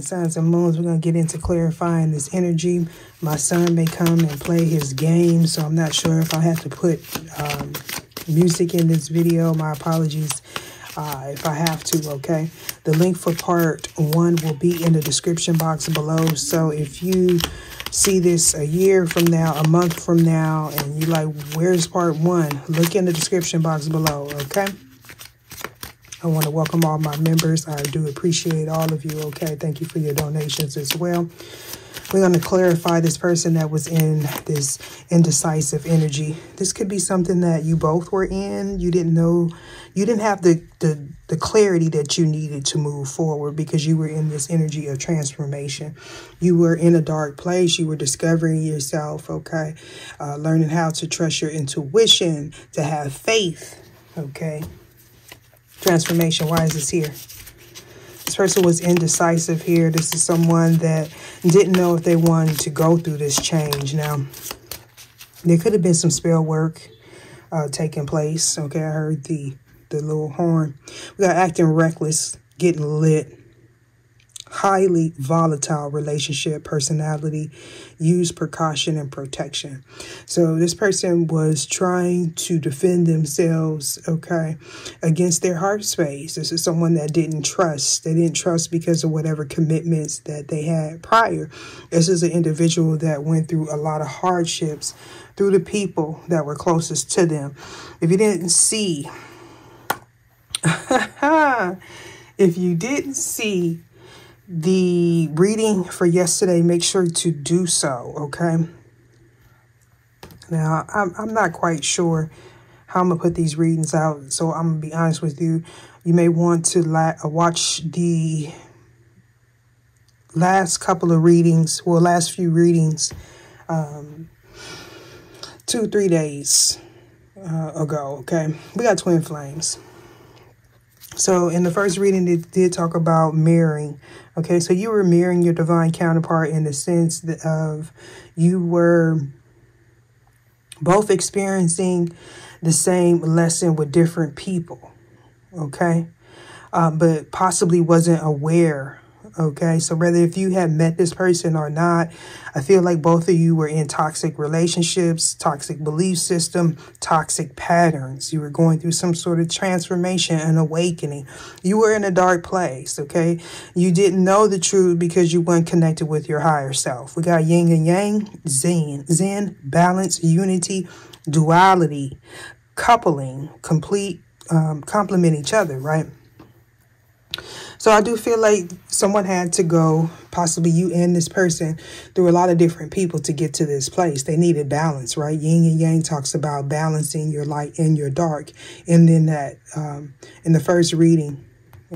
Signs and moons, we're going to get into clarifying this energy. My son may come and play his game, so I'm not sure if I have to put um, music in this video. My apologies uh, if I have to, okay? The link for part one will be in the description box below. So if you see this a year from now, a month from now, and you're like, where's part one? Look in the description box below, okay? I want to welcome all my members. I do appreciate all of you, okay? Thank you for your donations as well. We're going to clarify this person that was in this indecisive energy. This could be something that you both were in. You didn't know, you didn't have the, the, the clarity that you needed to move forward because you were in this energy of transformation. You were in a dark place. You were discovering yourself, okay? Uh, learning how to trust your intuition, to have faith, okay? Transformation, why is this here? This person was indecisive here. This is someone that didn't know if they wanted to go through this change. Now, there could have been some spell work uh, taking place. Okay, I heard the, the little horn. We got acting reckless, getting lit, highly volatile relationship personality use precaution and protection. So this person was trying to defend themselves okay against their heart space. This is someone that didn't trust. They didn't trust because of whatever commitments that they had prior. This is an individual that went through a lot of hardships through the people that were closest to them. If you didn't see if you didn't see the reading for yesterday, make sure to do so, okay? Now, I'm, I'm not quite sure how I'm going to put these readings out, so I'm going to be honest with you. You may want to la uh, watch the last couple of readings, well, last few readings, um, two, three days uh, ago, okay? We got twin flames. So in the first reading, it did talk about mirroring. Okay, so you were mirroring your divine counterpart in the sense of you were both experiencing the same lesson with different people. Okay, um, but possibly wasn't aware Okay, so whether if you have met this person or not, I feel like both of you were in toxic relationships, toxic belief system, toxic patterns. You were going through some sort of transformation and awakening. You were in a dark place, okay? You didn't know the truth because you weren't connected with your higher self. We got yin and yang, zen, zen, balance, unity, duality, coupling, complete, um, complement each other, right? So I do feel like someone had to go, possibly you and this person, through a lot of different people to get to this place. They needed balance, right? Yin and Yang talks about balancing your light and your dark. And then that, um, in the first reading,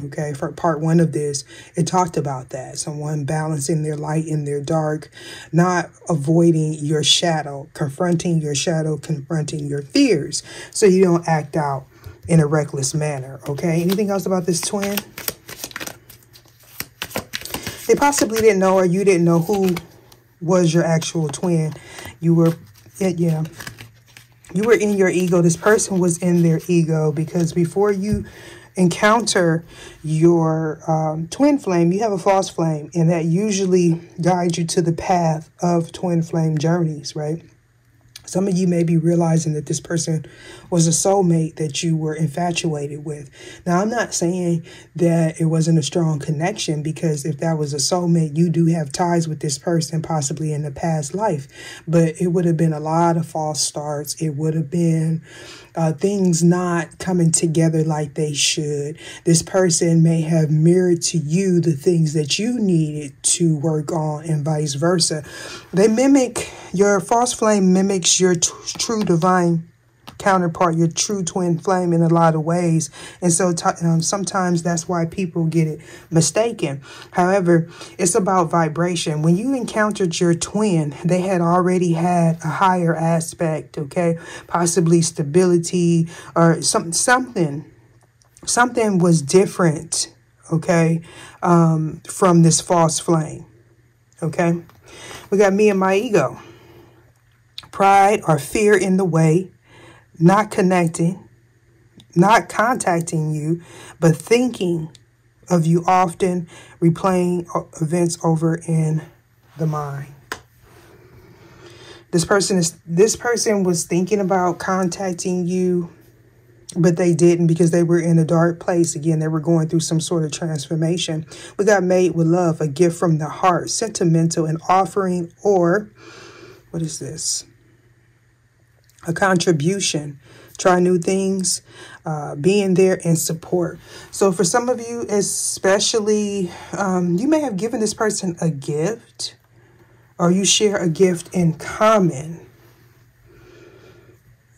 okay, for part one of this, it talked about that. Someone balancing their light and their dark, not avoiding your shadow, confronting your shadow, confronting your fears, so you don't act out in a reckless manner, okay? Anything else about this twin? They possibly didn't know or you didn't know who was your actual twin. You were, yeah, you were in your ego. This person was in their ego because before you encounter your um, twin flame, you have a false flame, and that usually guides you to the path of twin flame journeys, right? Some of you may be realizing that this person was a soulmate that you were infatuated with. Now, I'm not saying that it wasn't a strong connection because if that was a soulmate, you do have ties with this person possibly in the past life, but it would have been a lot of false starts. It would have been uh, things not coming together like they should. This person may have mirrored to you the things that you needed to work on, and vice versa. They mimic your false flame, mimics your t- true divine counterpart, your true twin flame in a lot of ways. And so um, sometimes that's why people get it mistaken. However, it's about vibration. When you encountered your twin, they had already had a higher aspect, okay? Possibly stability or some, something. Something was different, okay, um, from this false flame, okay? We got me and my ego. Pride or fear in the way not connecting, not contacting you, but thinking of you often, replaying events over in the mind. This person is this person was thinking about contacting you, but they didn't because they were in a dark place. Again, they were going through some sort of transformation. We got made with love, a gift from the heart, sentimental, an offering, or what is this? A contribution try new things, uh, being there and support. So for some of you, especially, um, you may have given this person a gift or you share a gift in common.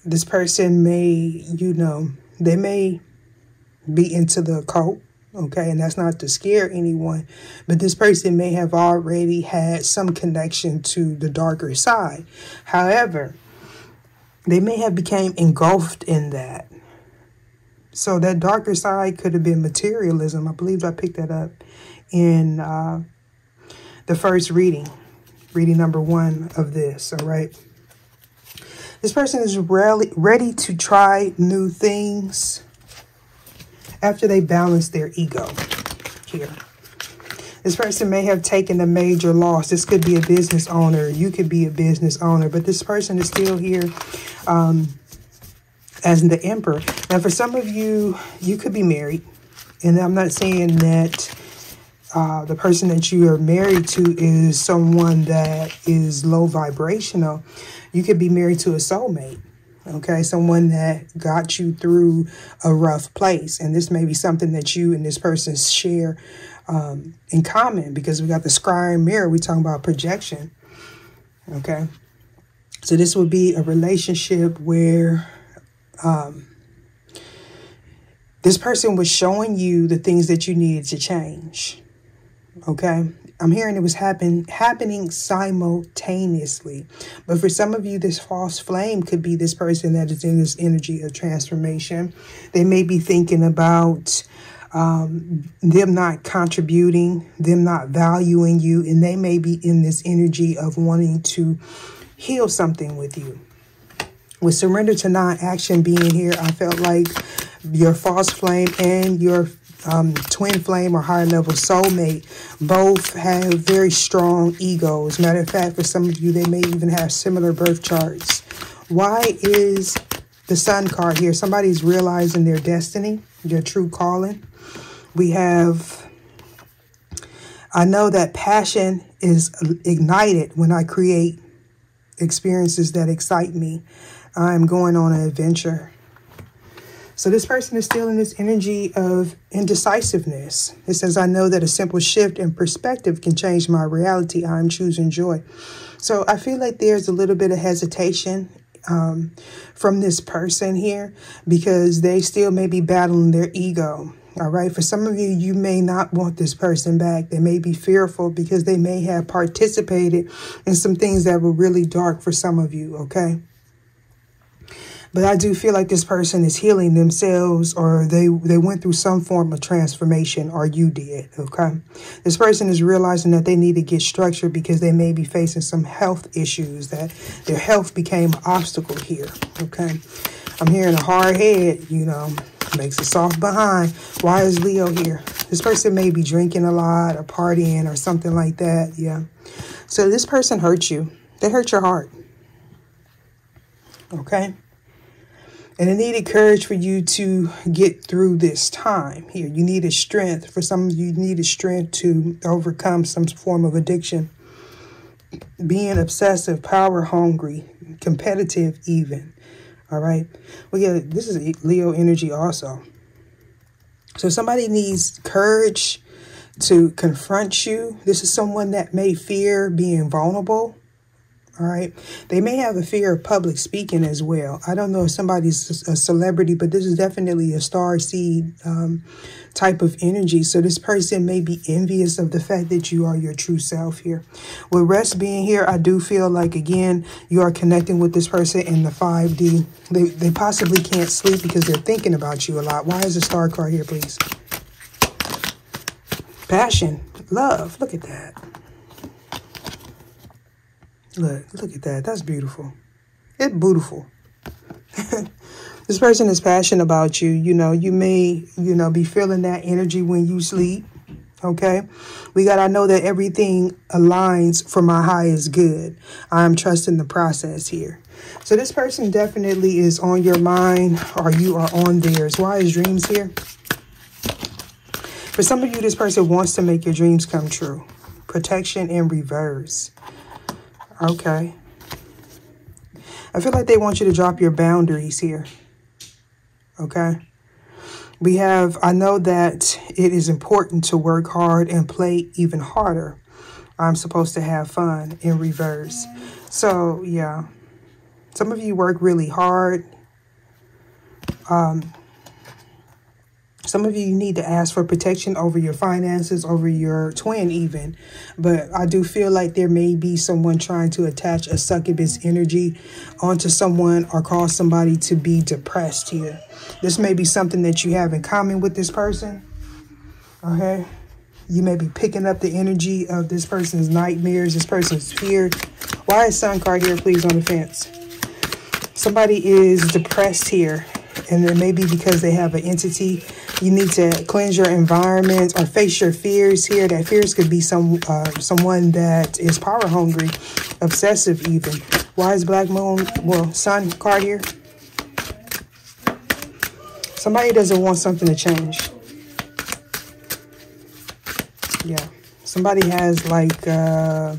This person may, you know, they may be into the occult, okay? And that's not to scare anyone, but this person may have already had some connection to the darker side. However, they may have became engulfed in that. So that darker side could have been materialism. I believe I picked that up in uh, the first reading, reading number one of this, all right? This person is rarely ready to try new things after they balance their ego here. This person may have taken a major loss. This could be a business owner. You could be a business owner, but this person is still here um, as the emperor. Now, for some of you, you could be married. And I'm not saying that uh, the person that you are married to is someone that is low vibrational. You could be married to a soulmate okay someone that got you through a rough place and this may be something that you and this person share um, in common because we got the scrying mirror. We talking about projection. Okay. So this would be a relationship where um, this person was showing you the things that you needed to change. Okay. I'm hearing it was happen happening simultaneously. But for some of you, this false flame could be this person that is in this energy of transformation. They may be thinking about um, them not contributing, them not valuing you, and they may be in this energy of wanting to heal something with you. With surrender to non-action being here, I felt like your false flame and your um, twin flame or higher level soulmate both have very strong egos. Matter of fact, for some of you, they may even have similar birth charts. Why is the sun card here? Somebody's realizing their destiny, their true calling. We have, I know that passion is ignited when I create experiences that excite me. I'm going on an adventure. So this person is still in this energy of indecisiveness. It says, I know that a simple shift in perspective can change my reality. I'm choosing joy. So I feel like there's a little bit of hesitation um, from this person here because they still may be battling their ego. All right. For some of you, you may not want this person back. They may be fearful because they may have participated in some things that were really dark for some of you. Okay. But I do feel like this person is healing themselves or they, they went through some form of transformation or you did, okay? This person is realizing that they need to get structured because they may be facing some health issues, that their health became an obstacle here, okay? I'm hearing a hard head, you know, makes a soft behind. Why is Leo here? This person may be drinking a lot or partying or something like that. Yeah. So this person hurt you. They hurt your heart. Okay. And it needed courage for you to get through this time here. You needed strength. For some of you, you needed strength to overcome some form of addiction. Being obsessive, power hungry, competitive even. All right. Well, yeah, this is Leo energy also. So somebody needs courage to confront you. This is someone that may fear being vulnerable. All right. They may have a fear of public speaking as well. I don't know if somebody's a celebrity, but this is definitely a star seed um, type of energy. So this person may be envious of the fact that you are your true self here. With rest being here, I do feel like, again, you are connecting with this person in the 5D. They, they possibly can't sleep because they're thinking about you a lot. Why is the star card here, please? Passion, love. Look at that. Look, look at that. That's beautiful. It's beautiful. this person is passionate about you. You know, you may, you know, be feeling that energy when you sleep. Okay. We got, I know that everything aligns for my highest good. I'm trusting the process here. So this person definitely is on your mind or you are on theirs. Why is dreams here? For some of you, this person wants to make your dreams come true. Protection in reverse. Okay. I feel like they want you to drop your boundaries here. Okay. We have, I know that it is important to work hard and play even harder. I'm supposed to have fun in reverse. So, yeah. Some of you work really hard. Um, some of you need to ask for protection over your finances, over your twin even. But I do feel like there may be someone trying to attach a succubus energy onto someone or cause somebody to be depressed here. This may be something that you have in common with this person. Okay. You may be picking up the energy of this person's nightmares, this person's fear. Why is sun card here, please, on the fence? Somebody is depressed here and it may be because they have an entity. You need to cleanse your environment or face your fears here. That fears could be some uh, someone that is power hungry, obsessive even. Why is Black Moon, well, Sun card here? Somebody doesn't want something to change. Yeah. Somebody has like, uh,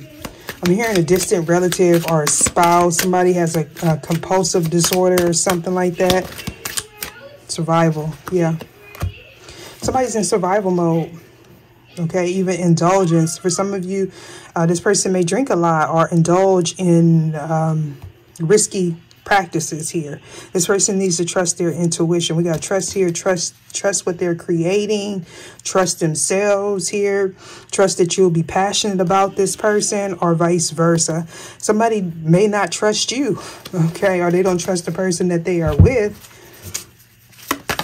I'm hearing a distant relative or a spouse. Somebody has a, a compulsive disorder or something like that. Survival, yeah. Somebody's in survival mode. Okay, even indulgence. For some of you, uh, this person may drink a lot or indulge in um, risky practices here. This person needs to trust their intuition. We got trust here, trust trust what they're creating, trust themselves here, trust that you'll be passionate about this person or vice versa. Somebody may not trust you, okay, or they don't trust the person that they are with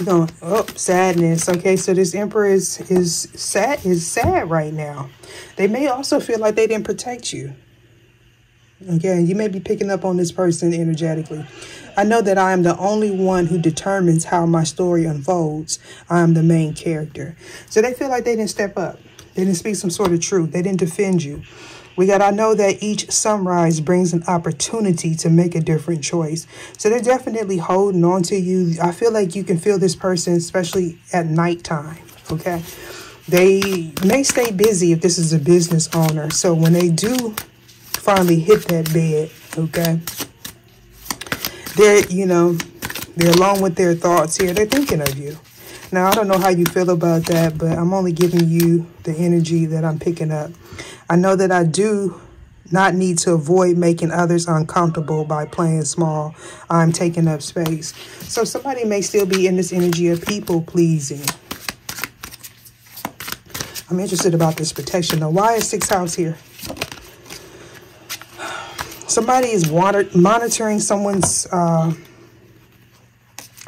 going oh sadness. Okay so this emperor is is sad is sad right now. They may also feel like they didn't protect you. Okay you may be picking up on this person energetically. I know that i am the only one who determines how my story unfolds. I am the main character. So they feel like they didn't step up. They didn't speak some sort of truth. They didn't defend you we got to know that each sunrise brings an opportunity to make a different choice. So they're definitely holding on to you. I feel like you can feel this person, especially at nighttime. Okay. They may stay busy if this is a business owner. So when they do finally hit that bed, okay, they're, you know, they're along with their thoughts here. They're thinking of you. Now, I don't know how you feel about that, but I'm only giving you the energy that I'm picking up. I know that I do not need to avoid making others uncomfortable by playing small. I'm taking up space. So somebody may still be in this energy of people pleasing. I'm interested about this protection though. Why is six house here? Somebody is water monitoring someone's uh,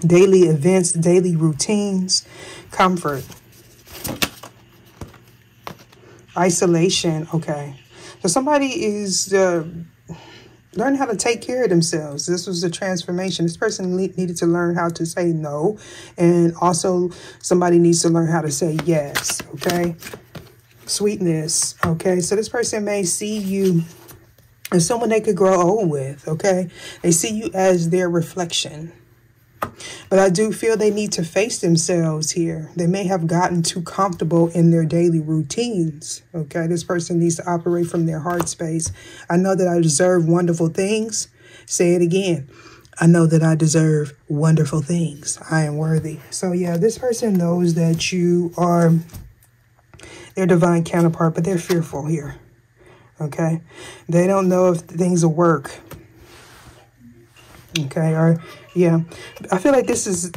daily events, daily routines, comfort. Isolation, okay. So somebody is uh, learning how to take care of themselves. This was a transformation. This person needed to learn how to say no. And also somebody needs to learn how to say yes, okay? Sweetness, okay? So this person may see you as someone they could grow old with, okay? They see you as their reflection, but I do feel they need to face themselves here. They may have gotten too comfortable in their daily routines. Okay, this person needs to operate from their heart space. I know that I deserve wonderful things. Say it again. I know that I deserve wonderful things. I am worthy. So, yeah, this person knows that you are their divine counterpart, but they're fearful here. Okay, they don't know if things will work. Okay, or yeah, I feel like this is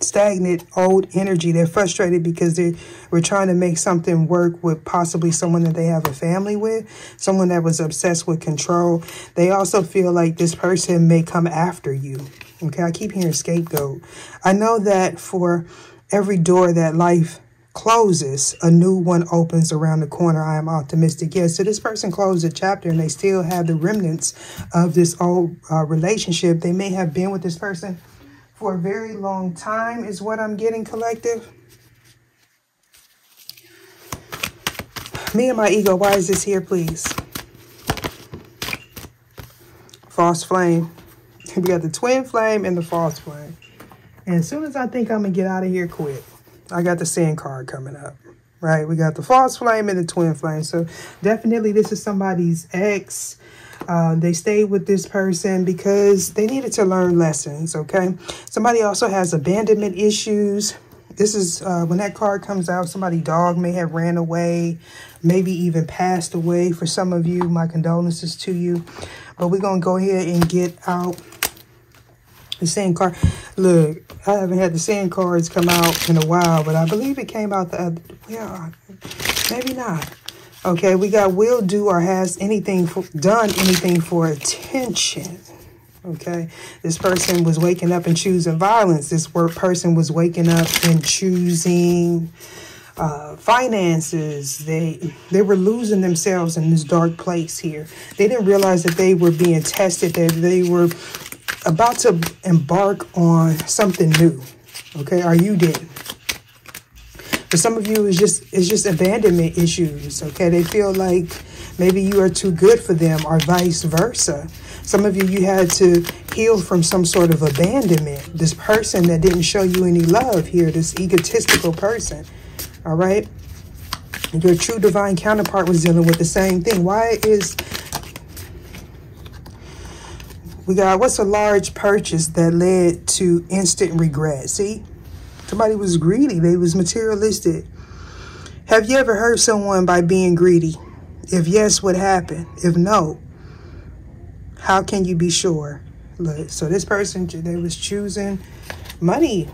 stagnant old energy. They're frustrated because they were trying to make something work with possibly someone that they have a family with, someone that was obsessed with control. They also feel like this person may come after you. Okay, I keep hearing scapegoat. I know that for every door that life closes, a new one opens around the corner. I am optimistic. Yes, so this person closed a chapter and they still have the remnants of this old uh, relationship. They may have been with this person for a very long time is what I'm getting collective. Me and my ego, why is this here, please? False flame. We got the twin flame and the false flame. And as soon as I think I'm going to get out of here quick, I got the sand card coming up. Right? We got the false flame and the twin flame. So definitely this is somebody's ex. Uh, they stayed with this person because they needed to learn lessons, okay? Somebody also has abandonment issues. This is uh, when that card comes out, somebody dog may have ran away, maybe even passed away. For some of you, my condolences to you. But we're going to go ahead and get out the sand card. Look, I haven't had the sand cards come out in a while, but I believe it came out the other, yeah, maybe not. Okay, we got will do or has anything for, done anything for attention. Okay, this person was waking up and choosing violence. This work person was waking up and choosing uh, finances. They they were losing themselves in this dark place here. They didn't realize that they were being tested. That they were about to embark on something new. Okay, or you didn't. For some of you, it's just it's just abandonment issues. Okay, they feel like maybe you are too good for them, or vice versa. Some of you, you had to heal from some sort of abandonment. This person that didn't show you any love here, this egotistical person. All right. Your true divine counterpart was dealing with the same thing. Why is we got what's a large purchase that led to instant regret? See, somebody was greedy. They was materialistic. Have you ever hurt someone by being greedy? If yes, what happened? If no, how can you be sure? Look, so this person, they was choosing money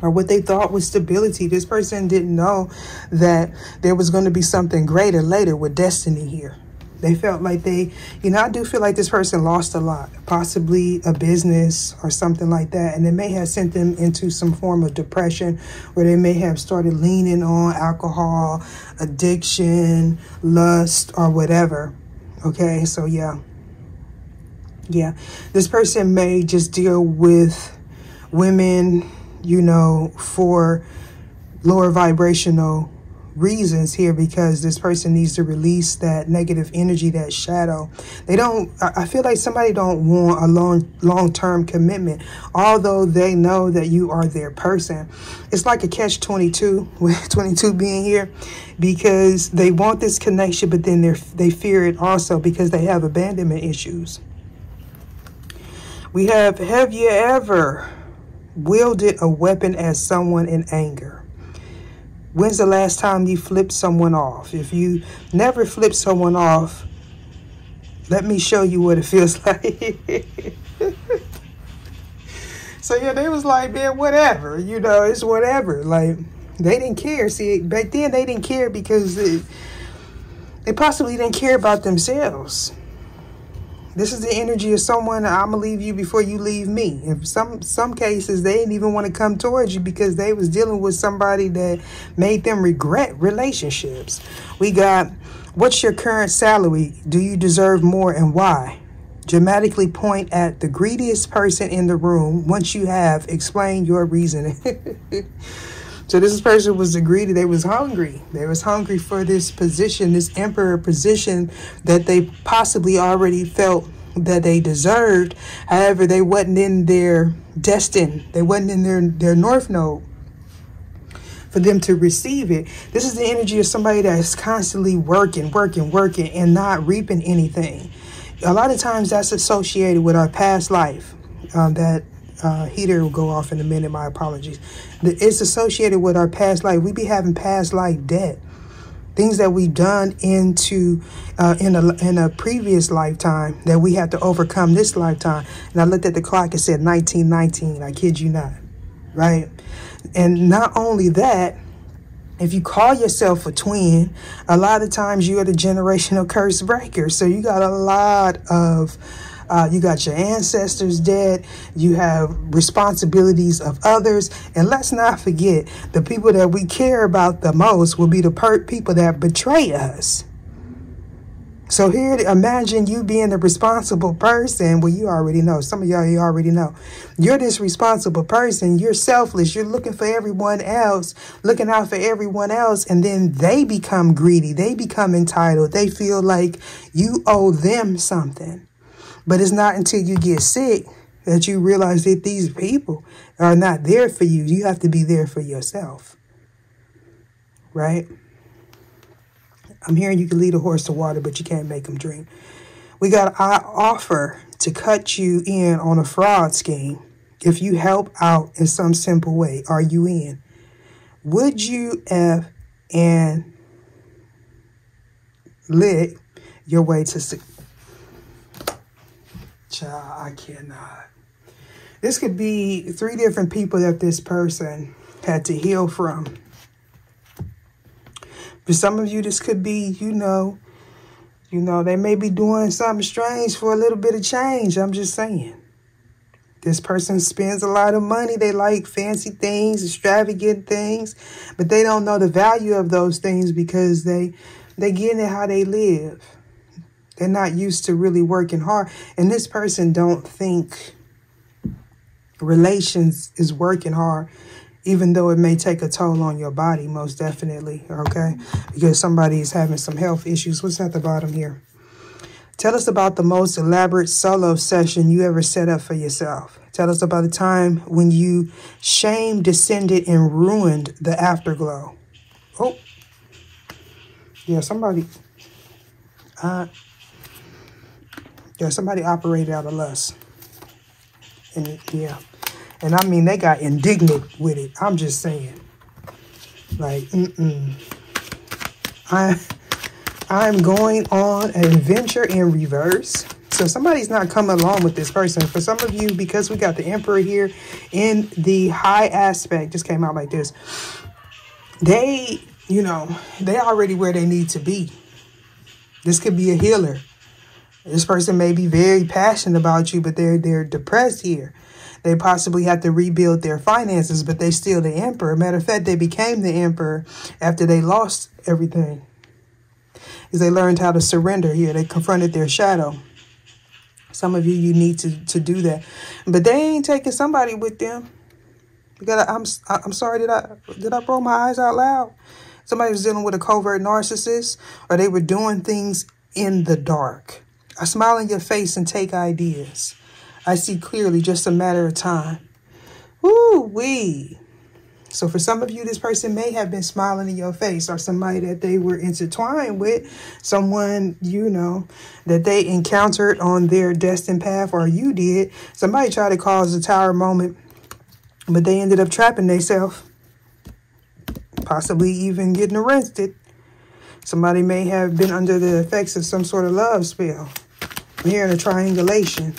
or what they thought was stability. This person didn't know that there was going to be something greater later with destiny here. They felt like they, you know, I do feel like this person lost a lot, possibly a business or something like that. And it may have sent them into some form of depression where they may have started leaning on alcohol, addiction, lust, or whatever. Okay, so yeah. Yeah, this person may just deal with women, you know, for lower vibrational reasons here because this person needs to release that negative energy, that shadow. They don't, I feel like somebody don't want a long, long-term commitment, although they know that you are their person. It's like a catch 22 with 22 being here because they want this connection, but then they they fear it also because they have abandonment issues. We have, have you ever wielded a weapon at someone in anger? When's the last time you flipped someone off? If you never flipped someone off, let me show you what it feels like. so yeah, they was like, man, whatever, you know, it's whatever. Like they didn't care. See, back then they didn't care because they, they possibly didn't care about themselves. This is the energy of someone I'm gonna leave you before you leave me. In some some cases, they didn't even want to come towards you because they was dealing with somebody that made them regret relationships. We got, what's your current salary? Do you deserve more and why? Dramatically point at the greediest person in the room. Once you have, explained your reasoning. So this person was greedy. They was hungry. They was hungry for this position, this emperor position that they possibly already felt that they deserved. However, they wasn't in their destined. They wasn't in their, their north node for them to receive it. This is the energy of somebody that's constantly working, working, working, and not reaping anything. A lot of times that's associated with our past life um, that uh, heater will go off in a minute. My apologies. It's associated with our past life. We be having past life debt. Things that we've done into uh, in a in a previous lifetime that we have to overcome this lifetime. And I looked at the clock. It said 1919. I kid you not, right? And not only that, if you call yourself a twin, a lot of times you are the generational curse breaker. So you got a lot of uh, you got your ancestors dead. You have responsibilities of others. And let's not forget, the people that we care about the most will be the people that betray us. So here, imagine you being the responsible person. Well, you already know. Some of y'all, you already know. You're this responsible person. You're selfless. You're looking for everyone else, looking out for everyone else. And then they become greedy. They become entitled. They feel like you owe them something. But it's not until you get sick that you realize that these people are not there for you. You have to be there for yourself. Right? I'm hearing you can lead a horse to water, but you can't make him drink. We got I offer to cut you in on a fraud scheme. If you help out in some simple way, are you in? Would you F and lit your way to Child, I cannot. This could be three different people that this person had to heal from. For some of you, this could be, you know, you know, they may be doing something strange for a little bit of change. I'm just saying. This person spends a lot of money. They like fancy things, extravagant things, but they don't know the value of those things because they they get it how they live. They're not used to really working hard. And this person don't think relations is working hard even though it may take a toll on your body, most definitely, okay? Because somebody is having some health issues. What's at the bottom here? Tell us about the most elaborate solo session you ever set up for yourself. Tell us about the time when you shame descended and ruined the afterglow. Oh, yeah, somebody, uh, yeah, somebody operated out of lust. And yeah. And I mean, they got indignant with it. I'm just saying. Like, mm-mm. I, I'm going on an adventure in reverse. So somebody's not coming along with this person. For some of you, because we got the emperor here in the high aspect, just came out like this. They, you know, they already where they need to be. This could be a healer. This person may be very passionate about you, but they're they're depressed here. They possibly had to rebuild their finances, but they still the emperor. Matter of fact, they became the emperor after they lost everything. Because they learned how to surrender here. They confronted their shadow. Some of you, you need to, to do that. But they ain't taking somebody with them. Because I'm I'm sorry, did I did I roll my eyes out loud? Somebody was dealing with a covert narcissist, or they were doing things in the dark. I smile in your face and take ideas. I see clearly just a matter of time. Woo wee. So for some of you, this person may have been smiling in your face or somebody that they were intertwined with, someone, you know, that they encountered on their destined path or you did. Somebody tried to cause a tower moment, but they ended up trapping themselves, possibly even getting arrested. Somebody may have been under the effects of some sort of love spell. Here in a triangulation.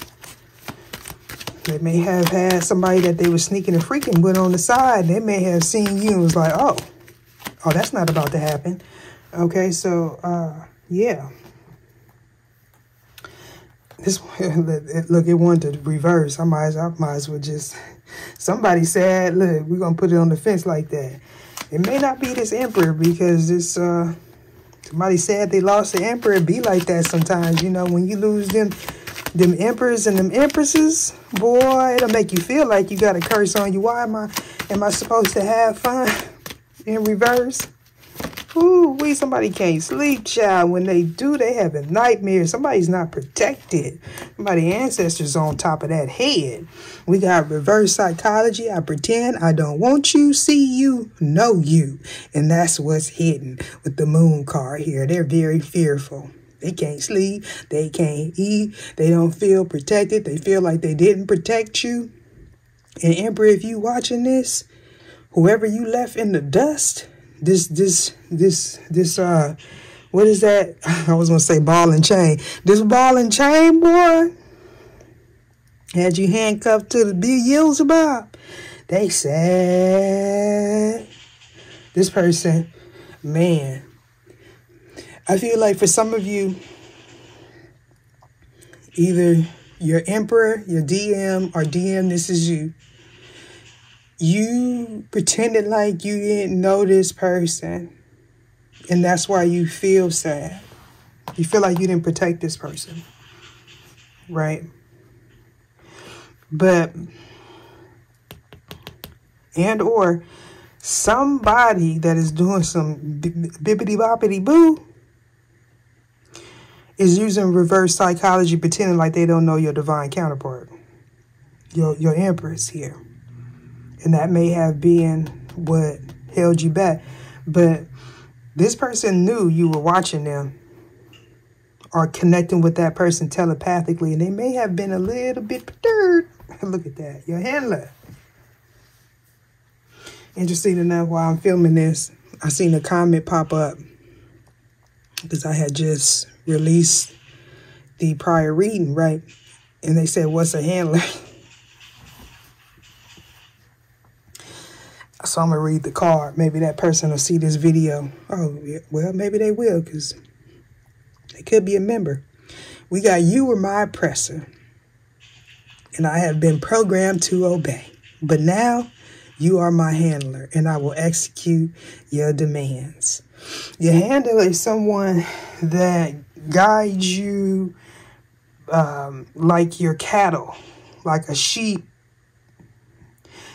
They may have had somebody that they were sneaking and freaking with on the side. They may have seen you and was like, oh, oh, that's not about to happen. Okay, so, uh, yeah. This look, it wanted to reverse. I might, I might as well just. Somebody said, "Look, we're gonna put it on the fence like that." It may not be this emperor because this. Uh, somebody said they lost the emperor. It be like that sometimes, you know. When you lose them them emperors and them empresses, boy, it'll make you feel like you got a curse on you. Why am I, am I supposed to have fun in reverse? Ooh, we somebody can't sleep, child. When they do, they have a nightmare. Somebody's not protected. Somebody ancestors on top of that head. We got reverse psychology. I pretend I don't want you, see you, know you. And that's what's hidden with the moon card here. They're very fearful. They can't sleep. They can't eat. They don't feel protected. They feel like they didn't protect you. And Emperor, if you watching this, whoever you left in the dust, this, this, this, this, uh, what is that? I was gonna say ball and chain. This ball and chain, boy, had you handcuffed to the big Beelzebub. They said this person, man, I feel like for some of you, either your emperor, your DM, or DM, this is you. You pretended like you didn't know this person, and that's why you feel sad. You feel like you didn't protect this person. Right? But, and or somebody that is doing some bibbity boppity boo is using reverse psychology, pretending like they don't know your divine counterpart, your your empress here, and that may have been what held you back. But this person knew you were watching them or connecting with that person telepathically, and they may have been a little bit perturbed. Look at that, your handler. Interesting enough, while I'm filming this, I seen a comment pop up because I had just released the prior reading, right? And they said, What's a handler? so I'm to read the card. Maybe that person will see this video. Oh, yeah, well, maybe they will because they could be a member. We got you were my oppressor, and I have been programmed to obey. But now you are my handler, and I will execute your demands. Your handler is someone that guides you um, like your cattle, like a sheep.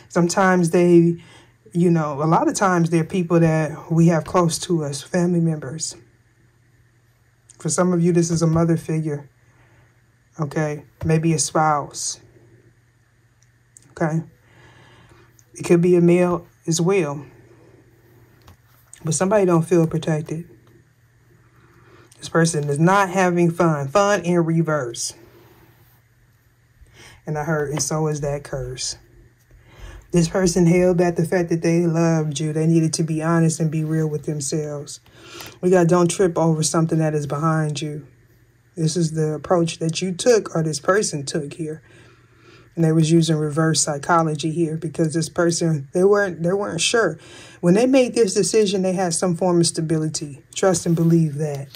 Sometimes they, you know, a lot of times they're people that we have close to us, family members. For some of you, this is a mother figure, okay? Maybe a spouse, okay? It could be a male as well. But somebody don't feel protected. This person is not having fun. Fun in reverse. And I heard, and so is that curse. This person held back the fact that they loved you. They needed to be honest and be real with themselves. We got don't trip over something that is behind you. This is the approach that you took or this person took here and they was using reverse psychology here because this person they weren't they weren't sure when they made this decision they had some form of stability trust and believe that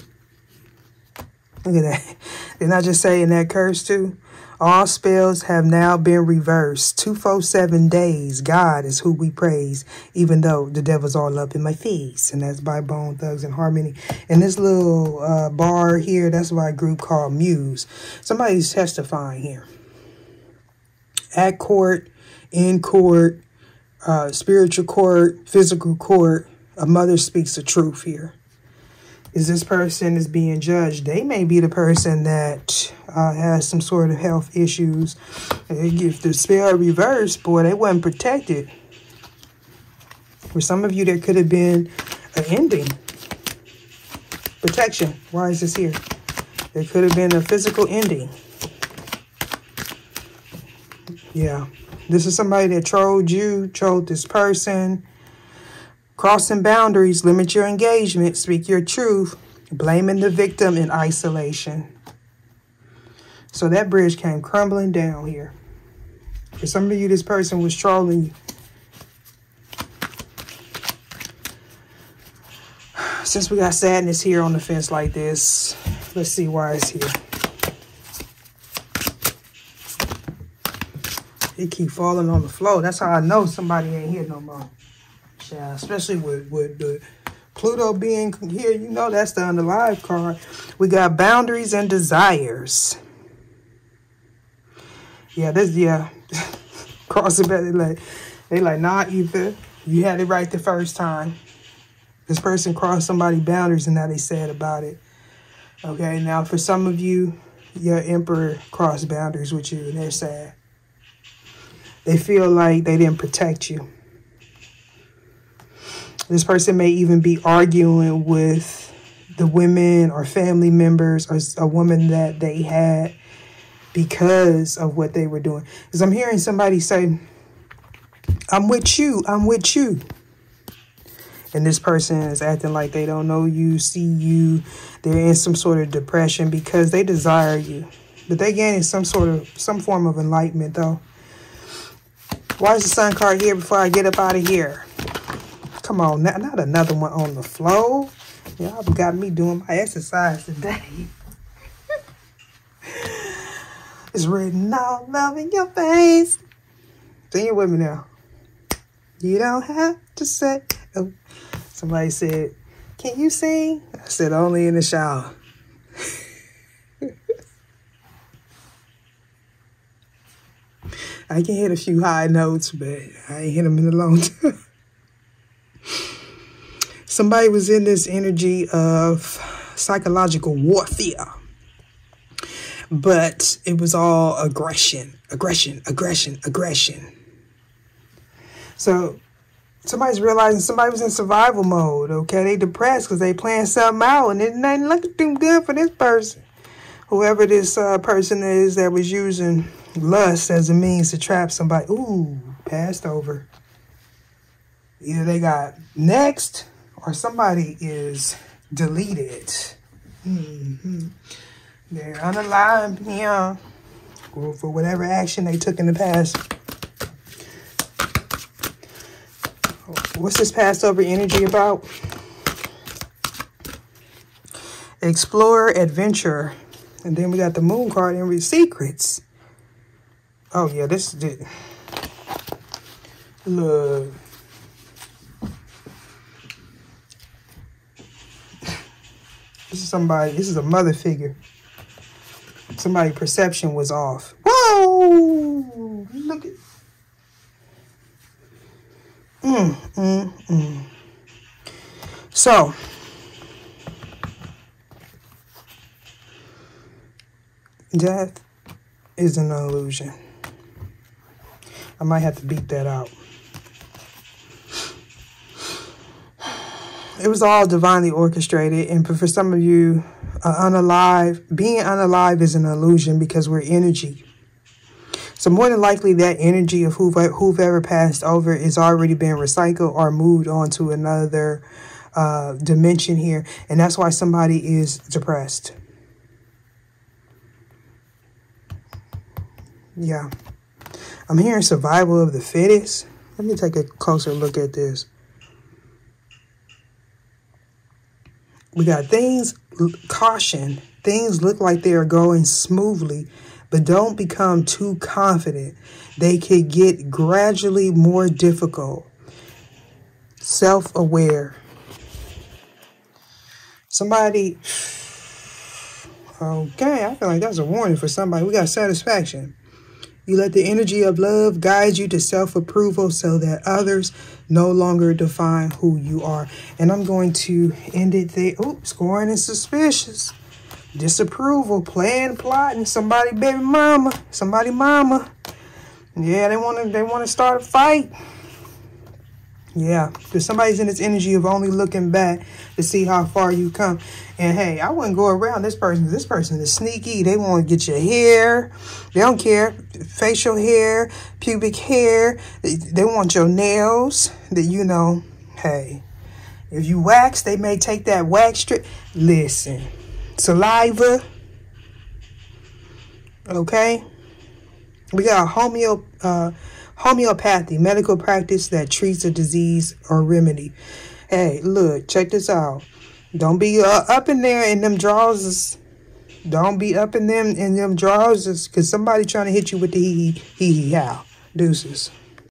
look at that didn't i just say in that curse too all spells have now been reversed. 247 days. God is who we praise, even though the devil's all up in my face. And that's by Bone Thugs and Harmony. And this little uh, bar here, that's by a group called Muse. Somebody's testifying here at court, in court, uh, spiritual court, physical court, a mother speaks the truth here. Is this person is being judged? They may be the person that uh, has some sort of health issues. If the spell reversed, boy, they wasn't protected. For some of you, there could have been an ending. Protection. Why is this here? There could have been a physical ending. Yeah. This is somebody that trolled you, trolled this person. Crossing boundaries, limit your engagement, speak your truth, blaming the victim in isolation. So that bridge came crumbling down here. For some of you, this person was trolling you. Since we got sadness here on the fence like this, let's see why it's here. It keep falling on the floor. That's how I know somebody ain't here no more. Yeah, especially with, with the Pluto being here, you know that's the underlive card. We got boundaries and desires. Yeah, this, yeah. Crossing back, they like, they like, nah, either. You had it right the first time. This person crossed somebody's boundaries and now they sad about it. Okay, now for some of you, your emperor crossed boundaries with you and they're sad. They feel like they didn't protect you. This person may even be arguing with the women or family members or a woman that they had because of what they were doing. Because I'm hearing somebody say, I'm with you, I'm with you. And this person is acting like they don't know you, see you. They're in some sort of depression because they desire you. But they gaining some sort of, some form of enlightenment though. Why is the sun card here before I get up out of here? Come on, not, not another one on the floor. Y'all got me doing my exercise today. it's written all love in your face. Sing it with me now. You don't have to say. Oh. Somebody said, can you sing? I said, only in the shower. I can hit a few high notes, but I ain't hit them in a long time. Somebody was in this energy of psychological warfare, but it was all aggression, aggression, aggression, aggression. So somebody's realizing somebody was in survival mode, okay? They depressed because they playing something out and it ain't looking too good for this person. Whoever this uh, person is that was using lust as a means to trap somebody. Ooh, passed over. Either they got next or somebody is deleted. Mm -hmm. They're unalive, yeah, for whatever action they took in the past. What's this Passover energy about? Explore, adventure. And then we got the moon card and secrets. Oh, yeah, this is it. Look. This is somebody, this is a mother figure. Somebody perception was off. Whoa! Look at Mm, mm, mm. So, death is an illusion. I might have to beat that out. It was all divinely orchestrated. And for some of you, uh, unalive, being unalive is an illusion because we're energy. So more than likely that energy of whoever, whoever passed over is already been recycled or moved on to another uh, dimension here. And that's why somebody is depressed. Yeah. I'm hearing survival of the fittest. Let me take a closer look at this. We got things, caution. Things look like they are going smoothly but don't become too confident. They could get gradually more difficult. Self aware. Somebody, okay, I feel like that's a warning for somebody. We got satisfaction. You let the energy of love guide you to self approval so that others no longer define who you are. And I'm going to end it there. Oh, scoring is suspicious disapproval, playing, plotting, somebody baby mama, somebody mama. Yeah, they want to they want to start a fight. Yeah, because somebody's in this energy of only looking back to see how far you come. And hey, I wouldn't go around this person. This person is sneaky. They want to get your hair. They don't care. Facial hair, pubic hair. They, want your nails. That, you know, hey, if you wax, they may take that wax strip. Listen saliva. Okay? We got a homeo, uh, homeopathy, medical practice that treats a disease or remedy. Hey, look, check this out. Don't be uh, up in there in them drawers. Don't be up in them in them drawers because somebody trying to hit you with the hee hee hee hee how. Deuces.